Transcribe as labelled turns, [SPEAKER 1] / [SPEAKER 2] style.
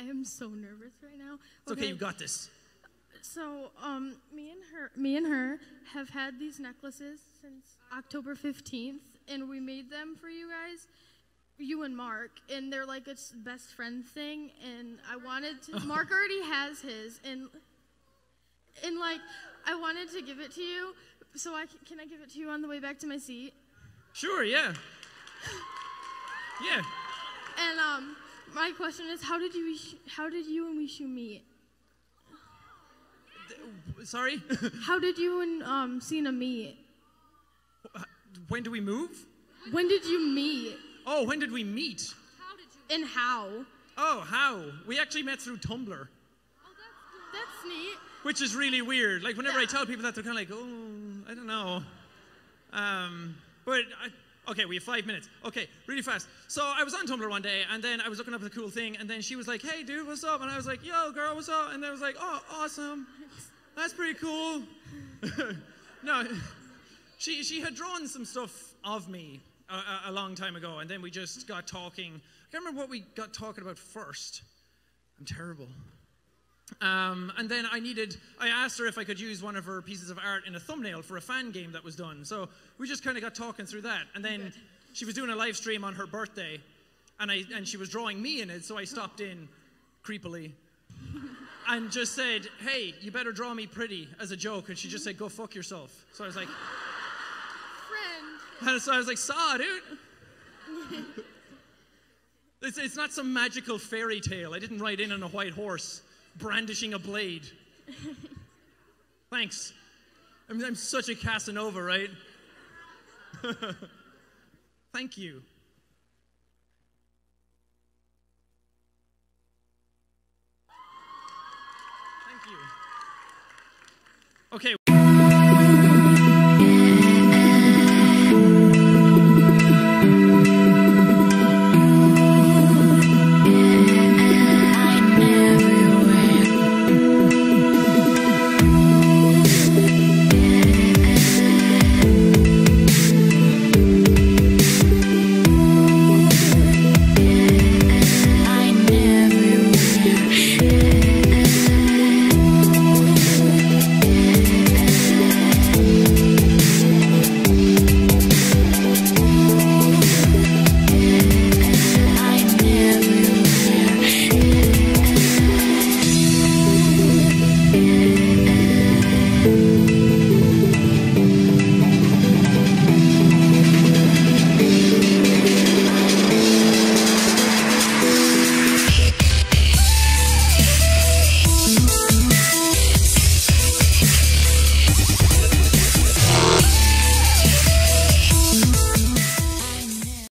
[SPEAKER 1] I am so nervous right now.
[SPEAKER 2] It's okay, you got this.
[SPEAKER 1] So, um, me and her, me and her have had these necklaces since October 15th, and we made them for you guys, you and Mark, and they're like a best friend thing. And I wanted to. Mark already has his, and and like I wanted to give it to you. So I can I give it to you on the way back to my seat?
[SPEAKER 2] Sure, yeah. Yeah.
[SPEAKER 1] And um, my question is, how did you how did you and Wiishu meet?
[SPEAKER 2] Sorry?
[SPEAKER 1] How did you and um Signe meet?
[SPEAKER 2] when do we move?
[SPEAKER 1] When did you meet?
[SPEAKER 2] Oh, when did we meet? How did you?
[SPEAKER 1] And how?
[SPEAKER 2] Oh, how? We actually met through Tumblr, Oh, That's
[SPEAKER 1] that's neat.
[SPEAKER 2] which is really weird. Like, whenever I tell people that, they're kind of like, oh, I don't know. Um, but, I, okay, we have five minutes. Okay, really fast. So I was on Tumblr one day, and then I was looking up a cool thing, and then she was like, hey, dude, what's up? And I was like, yo, girl, what's up? And then I was like, oh, awesome. That's pretty cool. no, she, she had drawn some stuff of me a, a, a long time ago, and then we just got talking. I can't remember what we got talking about first. I'm terrible. Um, and then I needed, I asked her if I could use one of her pieces of art in a thumbnail for a fan game that was done. So we just kind of got talking through that. And then she was doing a live stream on her birthday, and, I, and she was drawing me in it, so I stopped in creepily and just said, hey, you better draw me pretty as a joke. And she just said, go fuck yourself. So I was like,
[SPEAKER 1] Friend.
[SPEAKER 2] and so I was like, saw, dude. it's, it's not some magical fairy tale. I didn't ride in on a white horse brandishing a blade. Thanks. I mean, I'm such a Casanova, right? Thank you. Thank you. Okay.